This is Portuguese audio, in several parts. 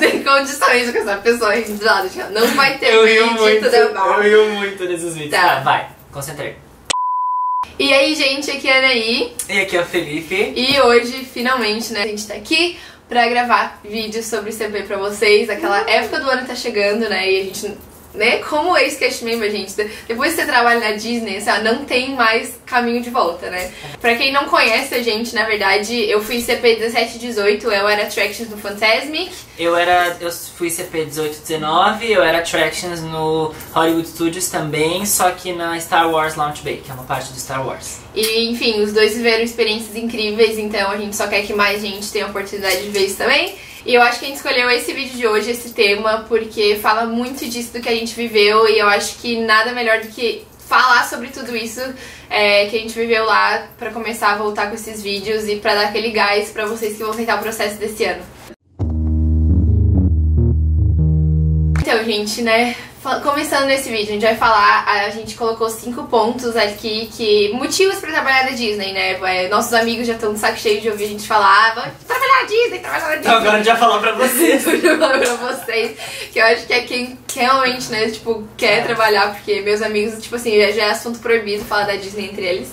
tem condições com essa pessoa rindo do lado. tipo, Não vai ter Eu rio vídeo, muito, eu rio muito nesses vídeos. Tá. Tá, vai, concentrei. E aí, gente, aqui é a Anaí. E aqui é o Felipe. E hoje, finalmente, né, a gente tá aqui pra gravar vídeos sobre CP pra vocês. Aquela época do ano tá chegando, né, e a gente, né, como ex-cast member, gente, depois que você trabalha na Disney, ó, não tem mais caminho de volta, né. Pra quem não conhece a gente, na verdade, eu fui CP 17 e 18, eu era Attractions no Fantasmic. Eu era. Eu fui CP 18 19, eu era Attractions no Hollywood Studios também, só que na Star Wars Launch Bay, que é uma parte do Star Wars. E, enfim, os dois viveram experiências incríveis, então a gente só quer que mais gente tenha a oportunidade de ver isso também. E eu acho que a gente escolheu esse vídeo de hoje, esse tema, porque fala muito disso do que a gente viveu e eu acho que nada melhor do que falar sobre tudo isso é, que a gente viveu lá pra começar a voltar com esses vídeos e pra dar aquele gás pra vocês que vão tentar o processo desse ano. Então, gente, né? Começando nesse vídeo, a gente vai falar, a gente colocou cinco pontos aqui que. motivos pra trabalhar na Disney, né? Nossos amigos já estão de saco cheio de ouvir a gente falar, "Ah, vamos trabalhar na Disney, trabalhar na Disney. Então agora a gente vai falar pra vocês. Eu vou falar pra vocês que eu acho que é quem realmente, né, tipo, quer É. trabalhar, porque meus amigos, tipo assim, já já é assunto proibido falar da Disney entre eles.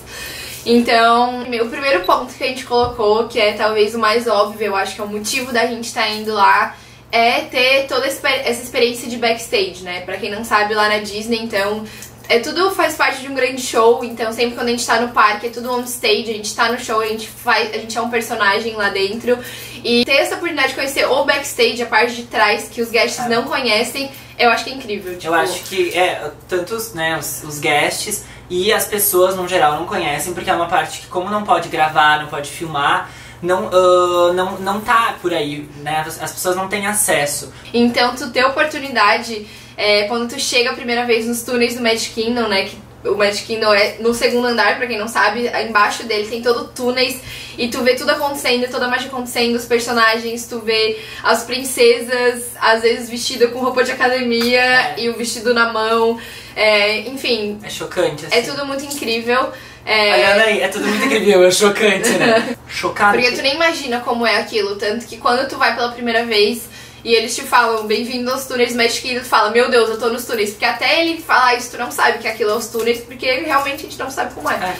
Então, o primeiro ponto que a gente colocou, que é talvez o mais óbvio, eu acho que é o motivo da gente estar indo lá, é ter toda essa experiência de backstage, né? Pra quem não sabe, lá na Disney, então, é tudo faz parte de um grande show, então sempre quando a gente tá no parque é tudo on stage, a gente tá no show, a gente faz, a gente é um personagem lá dentro. E ter essa oportunidade de conhecer o backstage, a parte de trás, que os guests É. não conhecem, eu acho que é incrível. Tipo, Eu acho que é, tanto os, né, os, os guests e as pessoas no geral não conhecem, porque é uma parte que como não pode gravar, não pode filmar, não, ah, não, não tá por aí, né? As as pessoas não têm acesso. Então, tu ter oportunidade, é, quando tu chega a primeira vez nos túneis do Magic Kingdom, né? Que o Magic Kingdom é no segundo andar, pra quem não sabe, embaixo dele tem todo túneis e tu vê tudo acontecendo, toda a magia acontecendo, os personagens, tu vê as princesas, às vezes vestida com roupa de academia É. e o vestido na mão, é, enfim, É chocante, assim. é tudo muito incrível. É, Olhando aí, é tudo muito incrível, é chocante, né? Chocado. Porque tu nem imagina como é aquilo, tanto que quando tu vai pela primeira vez e eles te falam, bem-vindo aos túneis Magic Kingdom, tu fala, meu Deus, eu tô nos túneis. Porque até ele falar isso, tu não sabe que aquilo é os túneis, porque realmente a gente não sabe como é. É.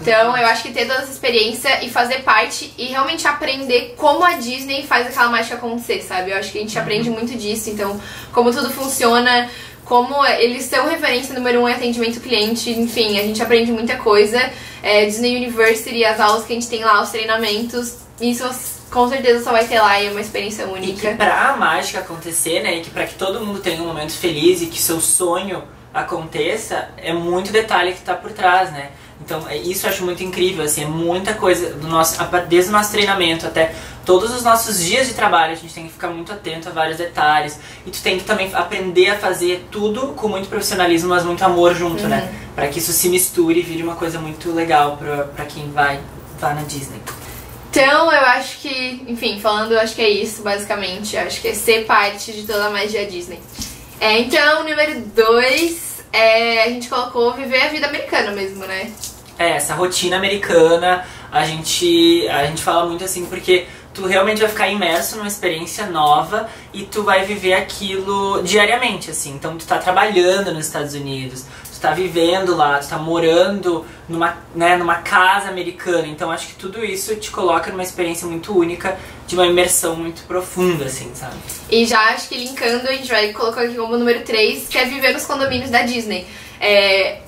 Então eu acho que ter toda essa experiência e fazer parte e realmente aprender como a Disney faz aquela mágica acontecer, sabe? Eu acho que a gente aprende muito disso, então como tudo funciona, como eles são referência número um em atendimento cliente, enfim, a gente aprende muita coisa. É, Disney University, as aulas que a gente tem lá, os treinamentos, isso com certeza só vai ter lá e é uma experiência E que única. pra mágica acontecer, né, e que pra que todo mundo tenha um momento feliz e que seu sonho aconteça, é muito detalhe que tá por trás, né? Então, é- isso eu acho muito incrível, assim, é muita coisa do nosso, desde o nosso treinamento até todos os nossos dias de trabalho, a gente tem que ficar muito atento a vários detalhes. E tu tem que também aprender a fazer tudo com muito profissionalismo, mas muito amor junto, né? Pra que isso se misture e vire uma coisa muito legal pra, pra quem vai, vai na Disney. Então, eu acho que, enfim, falando, eu acho que é isso, basicamente. Eu acho que é ser parte de toda a magia Disney. É, então, número 2, é, a gente colocou viver a vida americana mesmo, né? É, essa rotina americana, a gente, a gente fala muito assim porque tu realmente vai ficar imerso numa experiência nova e tu vai viver aquilo diariamente, assim. Então tu tá trabalhando nos Estados Unidos, tu tá vivendo lá, tu tá morando numa, né, numa casa americana. Então acho que tudo isso te coloca numa experiência muito única, de uma imersão muito profunda, assim, sabe? E já acho que linkando, a gente vai colocar aqui como número 3, que é viver nos condomínios da Disney. É.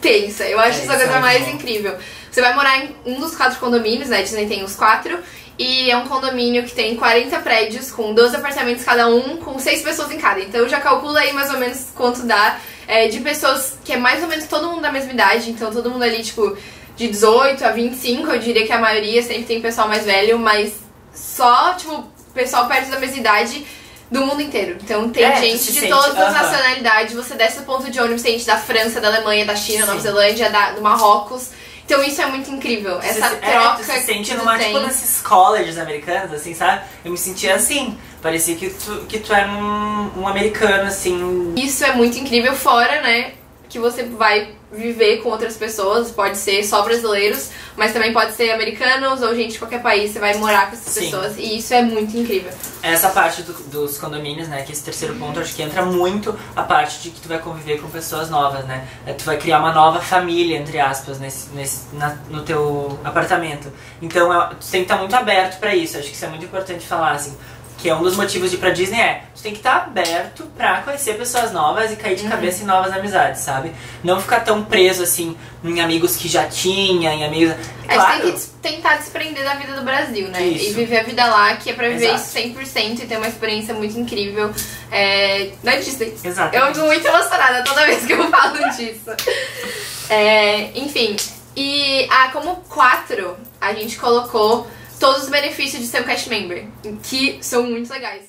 Pensa, eu acho É, isso a coisa mais incrível. Você vai morar em um dos quatro condomínios, né? A Disney tem os quatro. E é um condomínio que tem 40 prédios, com 12 apartamentos cada um, com 6 pessoas em cada. Então já calcula aí mais ou menos quanto dá é, de pessoas que é mais ou menos todo mundo da mesma idade. Então todo mundo ali, tipo, de 18 a 25, eu diria que a maioria sempre tem pessoal mais velho, mas só, tipo, pessoal perto da mesma idade do mundo inteiro. Então tem É, gente se de sente- todas as nacionalidades. Você desce o ponto de ônibus, tem gente da França, da Alemanha, da China, Nova Sim. Zelândia, da, do Marrocos. Então isso é muito incrível. Essa Você- troca é, tu se sente numa, tipo, nesses colleges americanos, assim, sabe? Eu me sentia assim. Parecia que tu, que tu era um, um americano, assim. Isso é muito incrível, fora, né, que você vai viver com outras pessoas, pode ser só brasileiros, mas também pode ser americanos ou gente de qualquer país, você vai morar com essas Sim. pessoas e isso é muito incrível. Essa parte do- dos condomínios, né, que esse terceiro ponto, acho que entra muito a parte de que tu vai conviver com pessoas novas, né? É, Tu vai criar uma nova família, entre aspas, nesse, nesse, na- no teu apartamento. Então, é- tu tem que estar muito aberto pra isso. Acho que isso é muito importante falar, assim. Que é um dos motivos de ir pra Disney é, tu tem que estar aberto pra conhecer pessoas novas e cair de cabeça em novas amizades, sabe? Não ficar tão preso, assim, em amigos que já tinha, em amigos... A gente tem que tentar desprender da vida do Brasil, né? Isso. E viver a vida lá, que é pra viver Exato. isso 100% e ter uma experiência muito incrível é, na Disney. Exato. Eu fico muito emocionada toda vez que eu falo disso. É, enfim, e ah, como quatro, a gente colocou todos os benefícios de ser um cast member, que são muito legais.